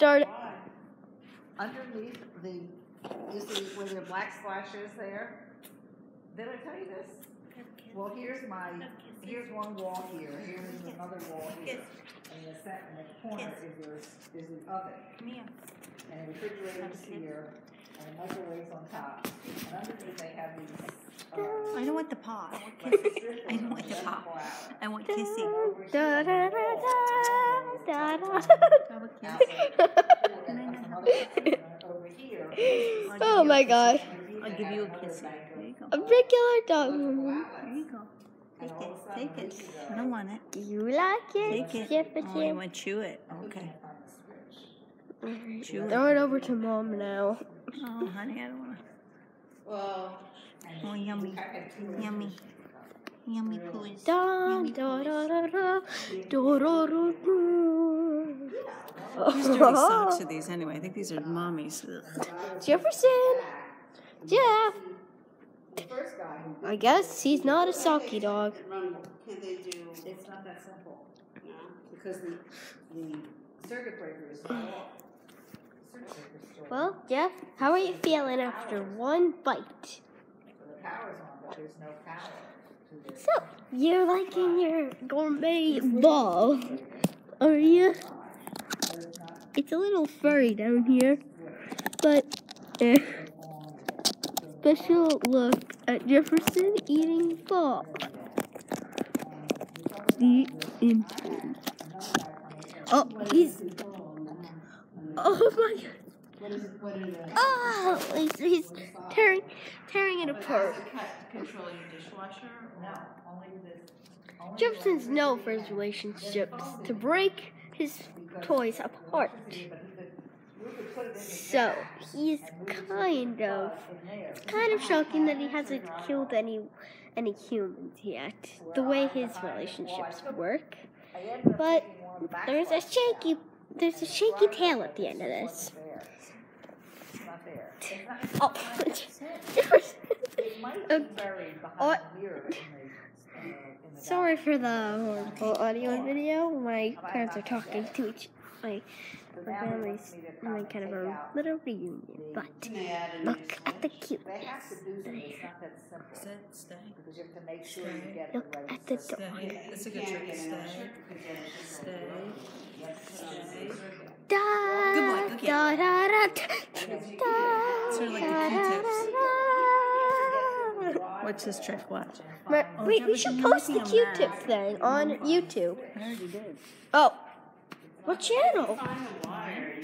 start. Underneath the, you see where the backsplash is there? Did I tell you this? Well, here's my, here's one wall here, here's another wall here. And the set, in the corner is your, is the oven. And the refrigerator's here, and the microwave's on top. And underneath they have these, uh, I don't want the pot. I want kissing. I don't want the that pot. I want kissing. Over Da, here da, on the da, wall, da, da, on da. I want Now, kissing. so- and then some other pieces Over here. Oh my god. I'll give you a kiss. You A regular dog. There you go. Take it. Take it. I don't want it. Do you like it? Take it. Jefferson? Oh, you want to chew it? Okay. Chew. Throw it over to mom now. Oh, honey, I don't want to. Well. Oh, yummy. Yummy. Yummy poos. Da, Yummy da, poos. da, da, da. Da, da, da, Dirty da. socks are these anyway? I think these are mommy's. Jefferson. Jeff. The first guy who I guess he's not a socky dog. Can they do, It's not that simple, yeah? because the, the circuit breaker is still off. The circuit breaker's still Well, Jeff, how are you feeling after one bite? So the power's on, but there's no power to this. So, you're liking your gourmet ball, are you? It's a little furry down here, but eh. special look at Jefferson eating ball. The. Oh, he's. Oh my god. Oh, he's, he's tearing, tearing it apart. Jefferson's known for his relationships to break his toys apart. But he could, we could put it in the So he's kind of it's kind of shocking that he hasn't killed any any humans yet. The way his relationships work. I ended up But taking one back there's a shaky there's a shaky tail at the end of this. It's not there. It's not there. Oh, It's there. Jefferson. It Sorry for the horrible audio and video. My parents are talking to each my my family's having kind of a little reunion. But Can they add a new look at the switch? cute. They have to do something, it's not that simple, Sit, stay. because you have to make sure you get the Look at the dog. That's a good trick. Stay. electric because then it's just Stay. You have to Stay. Da, Good boy, good da, da, da, da, da, of like the da, Q-tips. da, da. What's this trick? Watch. But Oh, Wait, we should post the making a mess. Q-tip thing on YouTube. I already did. Oh, what channel? Find a wire.